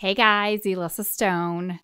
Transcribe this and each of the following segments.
Hey guys, Elissa Stone.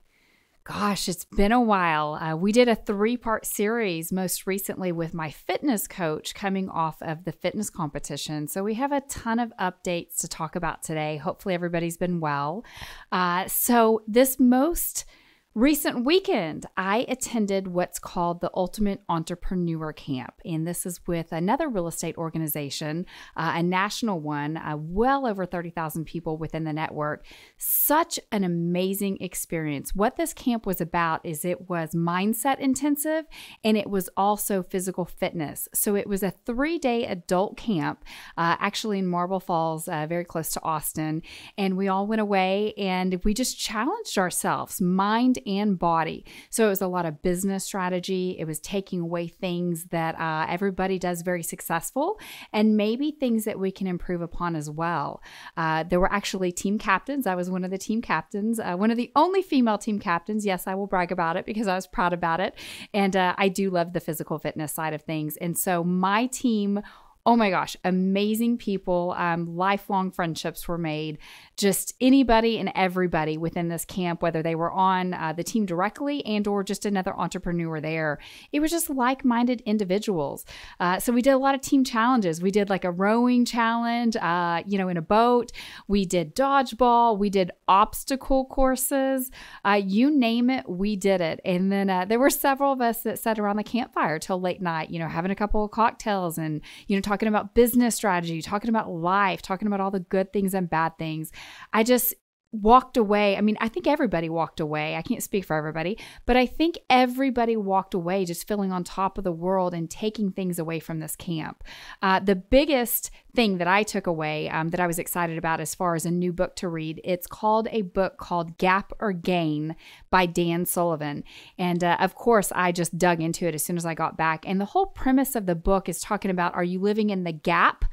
Gosh, it's been a while. Uh, we did a three part series most recently with my fitness coach coming off of the fitness competition. So we have a ton of updates to talk about today. Hopefully, everybody's been well. Uh, so, this most recent weekend, I attended what's called the Ultimate Entrepreneur Camp. And this is with another real estate organization, uh, a national one, uh, well over 30,000 people within the network. Such an amazing experience. What this camp was about is it was mindset intensive and it was also physical fitness. So it was a three day adult camp, uh, actually in Marble Falls, uh, very close to Austin. And we all went away and we just challenged ourselves, mind and body. So it was a lot of business strategy. It was taking away things that uh, everybody does very successful and maybe things that we can improve upon as well. Uh, there were actually team captains. I was one of the team captains, uh, one of the only female team captains. Yes, I will brag about it because I was proud about it. And uh, I do love the physical fitness side of things. And so my team oh my gosh, amazing people. Um, lifelong friendships were made. Just anybody and everybody within this camp, whether they were on uh, the team directly and or just another entrepreneur there, it was just like-minded individuals. Uh, so we did a lot of team challenges. We did like a rowing challenge, uh, you know, in a boat. We did dodgeball. We did obstacle courses. Uh, you name it, we did it. And then uh, there were several of us that sat around the campfire till late night, you know, having a couple of cocktails and you know talking about business strategy, talking about life, talking about all the good things and bad things. I just walked away. I mean, I think everybody walked away. I can't speak for everybody, but I think everybody walked away just feeling on top of the world and taking things away from this camp. Uh, the biggest thing that I took away um, that I was excited about as far as a new book to read, it's called a book called Gap or Gain by Dan Sullivan. And uh, of course, I just dug into it as soon as I got back. And the whole premise of the book is talking about are you living in the gap?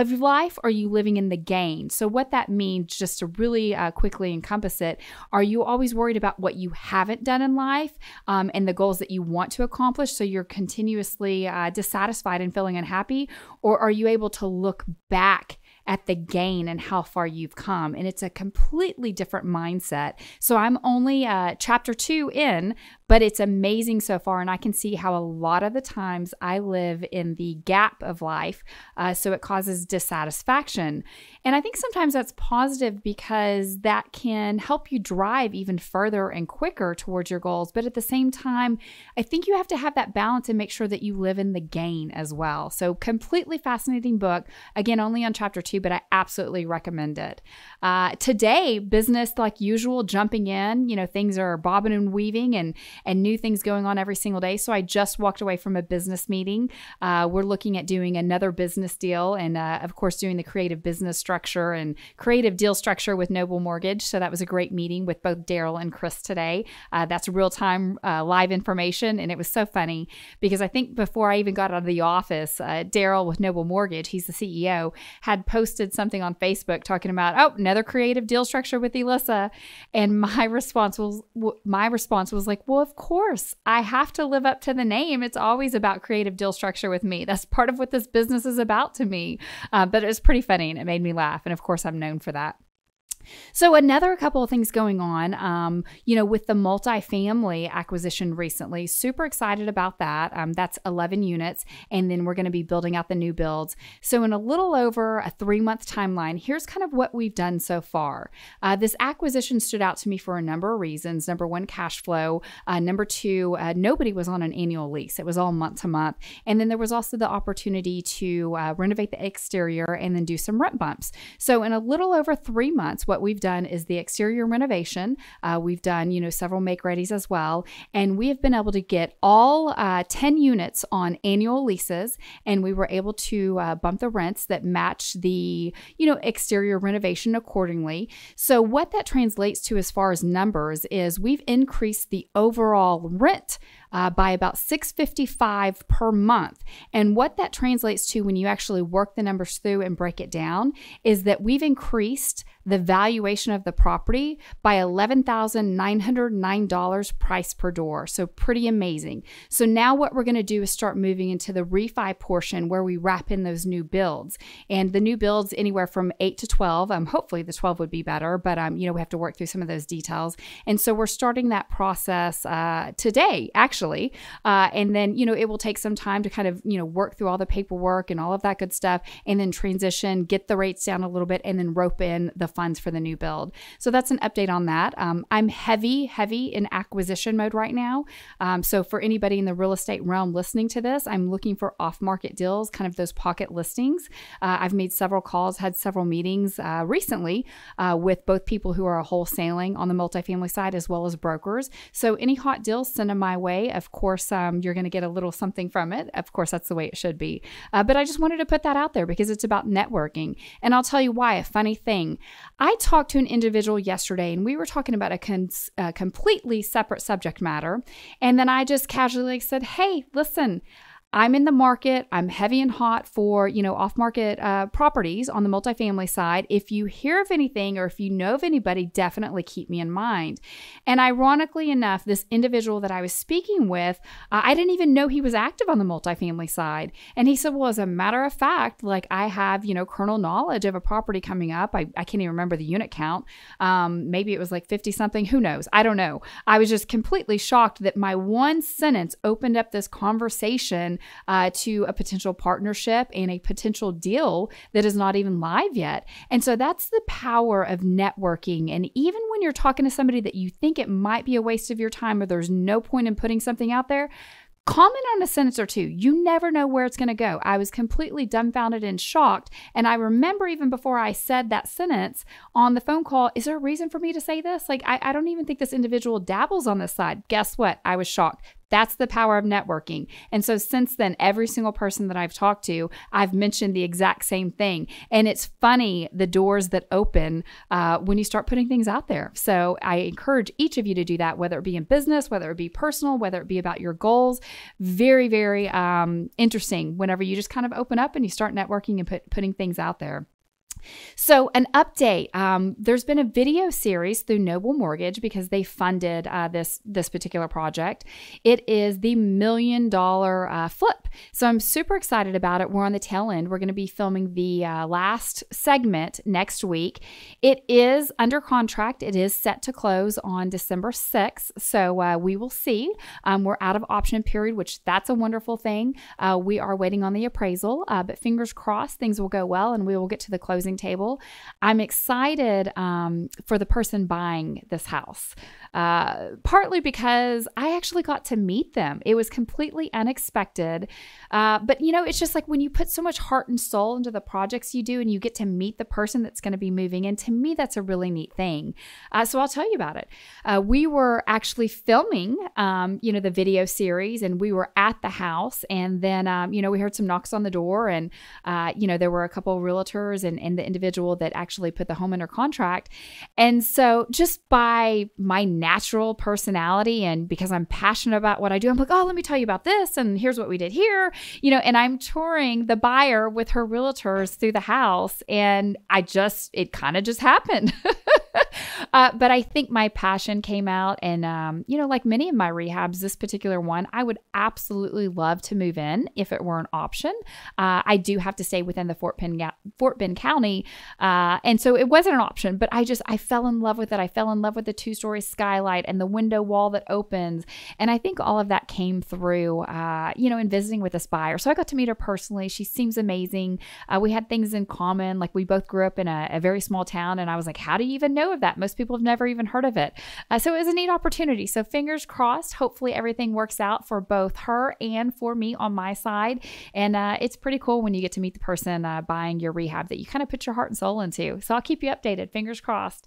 Of life are you living in the gain? So, what that means, just to really uh, quickly encompass it, are you always worried about what you haven't done in life um, and the goals that you want to accomplish? So, you're continuously uh, dissatisfied and feeling unhappy? Or are you able to look back? At the gain and how far you've come. And it's a completely different mindset. So I'm only uh, chapter two in, but it's amazing so far. And I can see how a lot of the times I live in the gap of life. Uh, so it causes dissatisfaction. And I think sometimes that's positive because that can help you drive even further and quicker towards your goals. But at the same time, I think you have to have that balance and make sure that you live in the gain as well. So, completely fascinating book. Again, only on chapter two, but I absolutely recommend it. Uh, today, business like usual, jumping in. You know, things are bobbing and weaving and and new things going on every single day. So I just walked away from a business meeting. Uh, we're looking at doing another business deal, and uh, of course, doing the creative business structure and creative deal structure with Noble Mortgage. So that was a great meeting with both Daryl and Chris today. Uh, that's real time uh, live information, and it was so funny because I think before I even got out of the office, uh, Daryl with Noble Mortgage, he's the CEO, had posted something on Facebook talking about oh another creative deal structure with Elissa, and my response was my response was like, well, of course, I have to live up to the name. It's always about creative deal structure with me. That's part of what this business is about to me. Uh, but it was pretty funny and it made me laugh. And of course, I'm known for that. So, another couple of things going on, um, you know, with the multifamily acquisition recently, super excited about that. Um, that's 11 units, and then we're going to be building out the new builds. So, in a little over a three month timeline, here's kind of what we've done so far. Uh, this acquisition stood out to me for a number of reasons. Number one, cash flow. Uh, number two, uh, nobody was on an annual lease, it was all month to month. And then there was also the opportunity to uh, renovate the exterior and then do some rent bumps. So, in a little over three months, what what we've done is the exterior renovation. Uh, we've done, you know, several make readies as well. And we have been able to get all uh, 10 units on annual leases. And we were able to uh, bump the rents that match the, you know, exterior renovation accordingly. So, what that translates to as far as numbers is we've increased the overall rent uh, by about 655 per month. And what that translates to when you actually work the numbers through and break it down is that we've increased the value valuation of the property by $11,909 price per door. So pretty amazing. So now what we're going to do is start moving into the refi portion where we wrap in those new builds. And the new builds anywhere from 8 to 12. Um hopefully the 12 would be better, but um you know we have to work through some of those details. And so we're starting that process uh, today actually. Uh, and then you know it will take some time to kind of you know work through all the paperwork and all of that good stuff and then transition, get the rates down a little bit and then rope in the funds for the new build. So that's an update on that. Um, I'm heavy, heavy in acquisition mode right now. Um, so for anybody in the real estate realm listening to this, I'm looking for off market deals, kind of those pocket listings. Uh, I've made several calls, had several meetings uh, recently uh, with both people who are wholesaling on the multifamily side as well as brokers. So any hot deals, send them my way. Of course, um, you're going to get a little something from it. Of course, that's the way it should be. Uh, but I just wanted to put that out there because it's about networking. And I'll tell you why. A funny thing. I talked to an individual yesterday and we were talking about a, a completely separate subject matter. And then I just casually said, Hey, listen, I'm in the market. I'm heavy and hot for, you know, off market uh, properties on the multifamily side. If you hear of anything or if you know of anybody, definitely keep me in mind. And ironically enough, this individual that I was speaking with, uh, I didn't even know he was active on the multifamily side. And he said, well, as a matter of fact, like I have, you know, kernel knowledge of a property coming up. I, I can't even remember the unit count. Um, maybe it was like 50 something. Who knows? I don't know. I was just completely shocked that my one sentence opened up this conversation uh, to a potential partnership and a potential deal that is not even live yet. And so that's the power of networking. And even when you're talking to somebody that you think it might be a waste of your time or there's no point in putting something out there, comment on a sentence or two. You never know where it's going to go. I was completely dumbfounded and shocked. And I remember even before I said that sentence on the phone call, is there a reason for me to say this? Like, I, I don't even think this individual dabbles on this side. Guess what? I was shocked. That's the power of networking. And so since then, every single person that I've talked to, I've mentioned the exact same thing. And it's funny the doors that open uh, when you start putting things out there. So I encourage each of you to do that, whether it be in business, whether it be personal, whether it be about your goals. Very, very um, interesting whenever you just kind of open up and you start networking and put, putting things out there. So, an update. Um, there's been a video series through Noble Mortgage because they funded uh, this this particular project. It is the million dollar uh, flip. So, I'm super excited about it. We're on the tail end. We're going to be filming the uh, last segment next week. It is under contract. It is set to close on December 6th. So, uh, we will see. Um, we're out of option period, which that's a wonderful thing. Uh, we are waiting on the appraisal, uh, but fingers crossed things will go well and we will get to the closing table. I'm excited um, for the person buying this house, uh, partly because I actually got to meet them. It was completely unexpected. Uh, but, you know, it's just like when you put so much heart and soul into the projects you do and you get to meet the person that's going to be moving in, to me, that's a really neat thing. Uh, so I'll tell you about it. Uh, we were actually filming, um, you know, the video series and we were at the house. And then, um, you know, we heard some knocks on the door and, uh, you know, there were a couple realtors and, and the individual that actually put the home under contract. And so, just by my natural personality and because I'm passionate about what I do, I'm like, oh, let me tell you about this. And here's what we did here, you know, and I'm touring the buyer with her realtors through the house. And I just, it kind of just happened. uh, but I think my passion came out. And, um, you know, like many of my rehabs, this particular one, I would absolutely love to move in if it were an option. Uh, I do have to stay within the Fort Bend, Fort Bend County. Uh, and so it wasn't an option, but I just, I fell in love with it. I fell in love with the two story skylight and the window wall that opens. And I think all of that came through, uh, you know, in visiting with this buyer. So I got to meet her personally. She seems amazing. Uh, we had things in common. Like we both grew up in a, a very small town. And I was like, how do you even know of that? Most people have never even heard of it. Uh, so it was a neat opportunity. So fingers crossed. Hopefully everything works out for both her and for me on my side. And uh, it's pretty cool when you get to meet the person uh, buying your rehab that you kind of put your heart and soul into. So I'll keep you updated. Fingers crossed.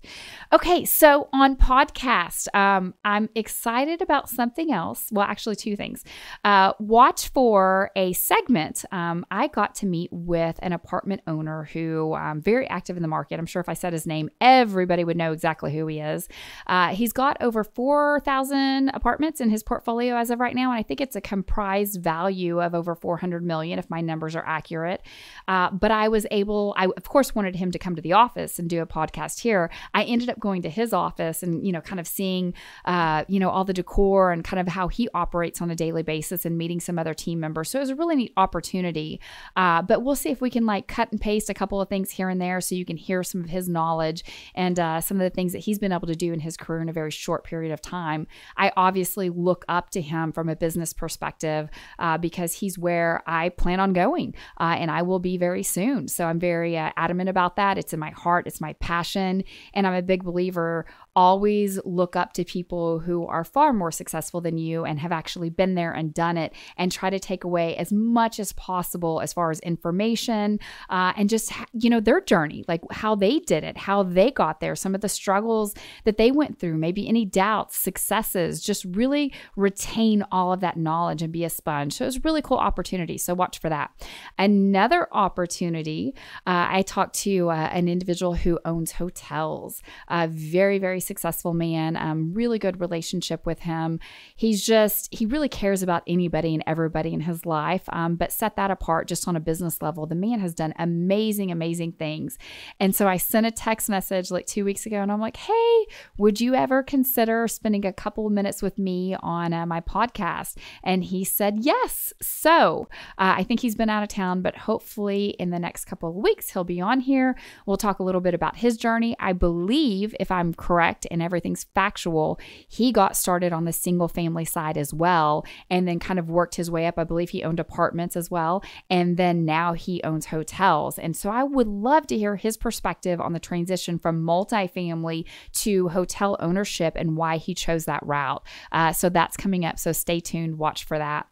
Okay, so on podcast, um, I'm excited about something else. Well, actually, two things. Uh, watch for a segment. Um, I got to meet with an apartment owner who um, very active in the market. I'm sure if I said his name, everybody would know exactly exactly who he is. Uh, he's got over 4,000 apartments in his portfolio as of right now. And I think it's a comprised value of over 400 million, if my numbers are accurate. Uh, but I was able, I of course wanted him to come to the office and do a podcast here. I ended up going to his office and, you know, kind of seeing, uh, you know, all the decor and kind of how he operates on a daily basis and meeting some other team members. So it was a really neat opportunity. Uh, but we'll see if we can like cut and paste a couple of things here and there so you can hear some of his knowledge and uh, some of the things that he's been able to do in his career in a very short period of time. I obviously look up to him from a business perspective uh, because he's where I plan on going uh, and I will be very soon. So I'm very uh, adamant about that. It's in my heart, it's my passion. And I'm a big believer always look up to people who are far more successful than you and have actually been there and done it and try to take away as much as possible as far as information uh, and just you know their journey like how they did it how they got there some of the struggles that they went through maybe any doubts successes just really retain all of that knowledge and be a sponge. So it's a really cool opportunity so watch for that. Another opportunity uh, i talked to uh, an individual who owns hotels a very very successful man, um, really good relationship with him. He's just, he really cares about anybody and everybody in his life. Um, but set that apart just on a business level. The man has done amazing, amazing things. And so I sent a text message like two weeks ago and I'm like, hey, would you ever consider spending a couple of minutes with me on uh, my podcast? And he said yes. So uh, I think he's been out of town, but hopefully in the next couple of weeks, he'll be on here. We'll talk a little bit about his journey. I believe, if I'm correct, correct and everything's factual, he got started on the single family side as well and then kind of worked his way up. I believe he owned apartments as well. And then now he owns hotels. And so I would love to hear his perspective on the transition from multifamily to hotel ownership and why he chose that route. Uh, so that's coming up. So stay tuned, watch for that.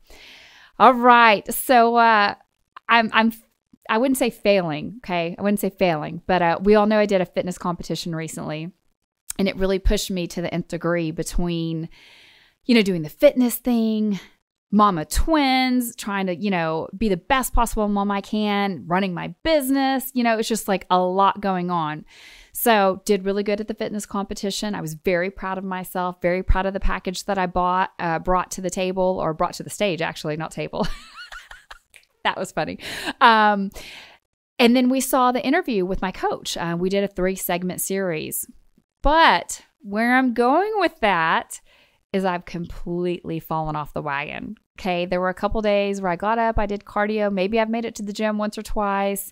All right. So, uh, I'm I'm I wouldn't say failing, okay? I wouldn't say failing, but uh, we all know I did a fitness competition recently. And it really pushed me to the nth degree between, you know, doing the fitness thing, mama twins, trying to, you know, be the best possible mom I can, running my business. You know, it's just like a lot going on. So, did really good at the fitness competition. I was very proud of myself, very proud of the package that I bought, uh, brought to the table or brought to the stage, actually, not table. that was funny. Um, and then we saw the interview with my coach. Uh, we did a three segment series. But where I'm going with that is I've completely fallen off the wagon. Okay. There were a couple days where I got up, I did cardio. Maybe I've made it to the gym once or twice.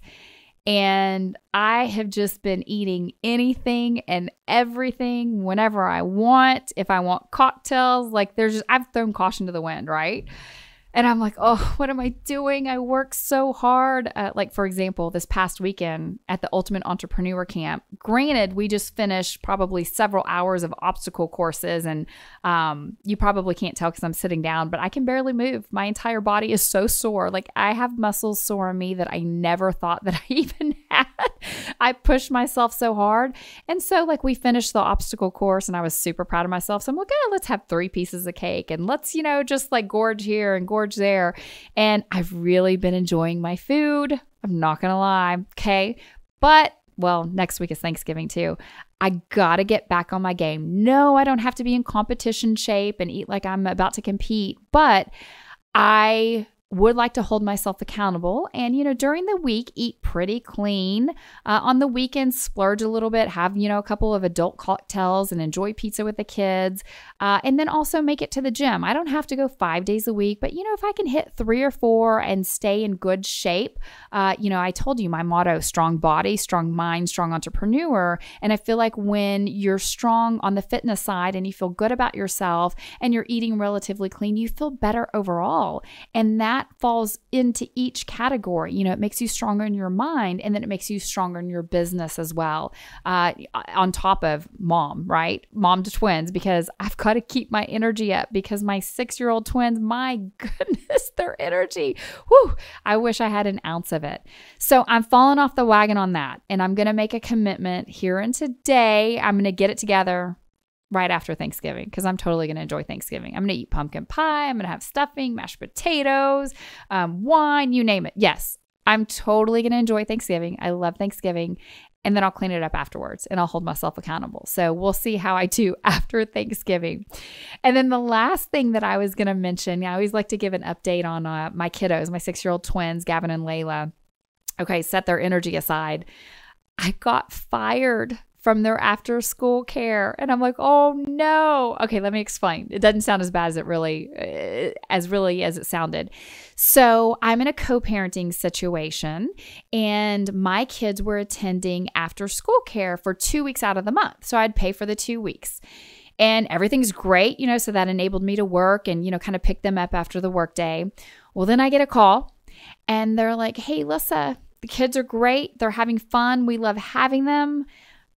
And I have just been eating anything and everything whenever I want. If I want cocktails, like there's just, I've thrown caution to the wind, right? And I'm like, oh, what am I doing? I work so hard. Uh, like, for example, this past weekend at the Ultimate Entrepreneur Camp, granted, we just finished probably several hours of obstacle courses. And um, you probably can't tell because I'm sitting down, but I can barely move. My entire body is so sore. Like, I have muscles sore on me that I never thought that I even I pushed myself so hard. And so, like, we finished the obstacle course and I was super proud of myself. So I'm like, oh, let's have three pieces of cake and let's, you know, just like gorge here and gorge there. And I've really been enjoying my food. I'm not going to lie. Okay. But well, next week is Thanksgiving too. I got to get back on my game. No, I don't have to be in competition shape and eat like I'm about to compete, but I would like to hold myself accountable. And you know during the week eat pretty clean. Uh, on the weekends splurge a little bit have you know a couple of adult cocktails and enjoy pizza with the kids. Uh, and then also make it to the gym. I don't have to go five days a week but you know if i can hit three or four and stay in good shape uh, you know i told you my motto strong body strong mind strong entrepreneur. And i feel like when you're strong on the fitness side and you feel good about yourself and you're eating relatively clean you feel better overall. And that that falls into each category. You know, it makes you stronger in your mind and then it makes you stronger in your business as well. Uh, on top of mom, right? Mom to twins, because I've got to keep my energy up because my six year old twins, my goodness, their energy. Whew, I wish I had an ounce of it. So I'm falling off the wagon on that. And I'm going to make a commitment here and today. I'm going to get it together right after Thanksgiving because I'm totally going to enjoy Thanksgiving. I'm going to eat pumpkin pie. I'm going to have stuffing, mashed potatoes, um, wine, you name it. Yes, I'm totally going to enjoy Thanksgiving. I love Thanksgiving. and then I'll clean it up afterwards and I'll hold myself accountable. So we'll see how I do after Thanksgiving. And then the last thing that I was going to mention, I always like to give an update on uh, my kiddos, my six year old twins, Gavin and Layla. Okay, set their energy aside. I got fired from their after school care. And I'm like, oh no. Okay, let me explain. It doesn't sound as bad as it really, uh, as really as it sounded. So I'm in a co parenting situation, and my kids were attending after school care for two weeks out of the month. So I'd pay for the two weeks. And everything's great, you know, so that enabled me to work and, you know, kind of pick them up after the workday. Well, then I get a call and they're like, hey, Lissa, the kids are great. They're having fun. We love having them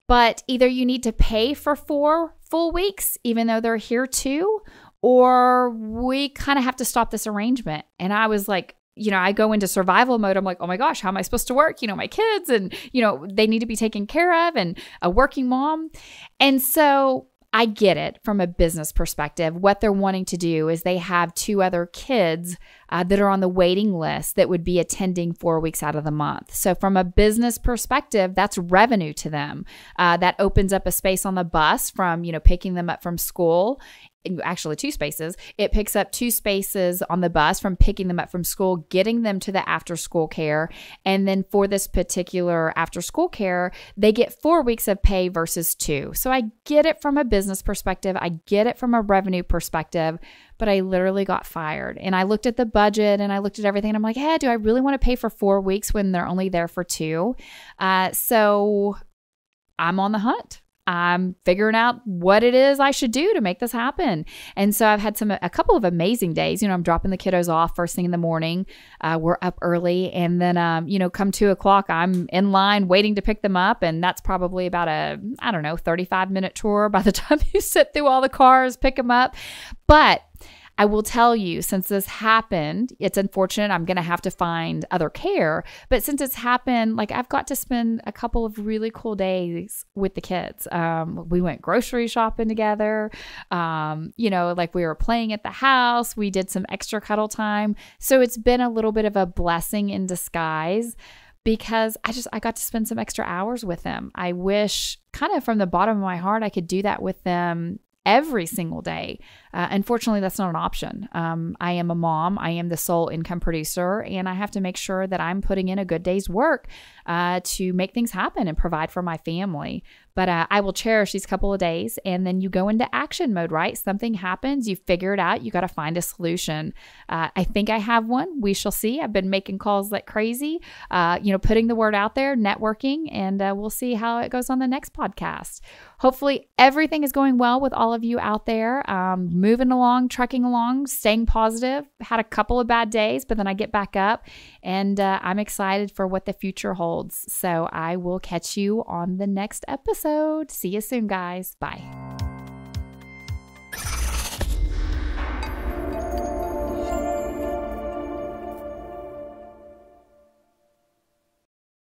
but either you need to pay for four full weeks, even though they're here too, or we kind of have to stop this arrangement. And I was like, you know, I go into survival mode. I'm like, oh my gosh, how am I supposed to work? You know, my kids and, you know, they need to be taken care of and a working mom. And so I get it from a business perspective. What they're wanting to do is they have two other kids uh, that are on the waiting list that would be attending four weeks out of the month. So, from a business perspective, that's revenue to them. Uh, that opens up a space on the bus from, you know, picking them up from school actually two spaces. It picks up two spaces on the bus from picking them up from school, getting them to the after school care. And then for this particular after school care, they get four weeks of pay versus two. So I get it from a business perspective, I get it from a revenue perspective. But I literally got fired. And I looked at the budget and I looked at everything and I'm like, hey, do I really want to pay for four weeks when they're only there for two? Uh, so I'm on the hunt. I'm figuring out what it is I should do to make this happen. And so I've had some a couple of amazing days. You know, I'm dropping the kiddos off first thing in the morning. Uh, we're up early, and then um, you know, come two o'clock, I'm in line waiting to pick them up, and that's probably about a I don't know 35 minute tour by the time you sit through all the cars, pick them up. But I will tell you, since this happened, it's unfortunate. I'm going to have to find other care. But since it's happened, like I've got to spend a couple of really cool days with the kids. Um, we went grocery shopping together. Um, you know, like we were playing at the house. We did some extra cuddle time. So it's been a little bit of a blessing in disguise because I just I got to spend some extra hours with them. I wish kind of from the bottom of my heart I could do that with them every single day. Uh, unfortunately, that's not an option. Um, I am a mom, I am the sole income producer, and I have to make sure that I'm putting in a good day's work uh, to make things happen and provide for my family. But uh, I will cherish these couple of days, and then you go into action mode, right? Something happens, you figure it out, you got to find a solution. Uh, I think I have one. We shall see. I've been making calls like crazy, uh, you know, putting the word out there, networking, and uh, we'll see how it goes on the next podcast. Hopefully, everything is going well with all of you out there. Um, moving along, trucking along, staying positive. Had a couple of bad days, but then I get back up and uh, I'm excited for what the future holds. So I will catch you on the next episode. See you soon, guys. Bye.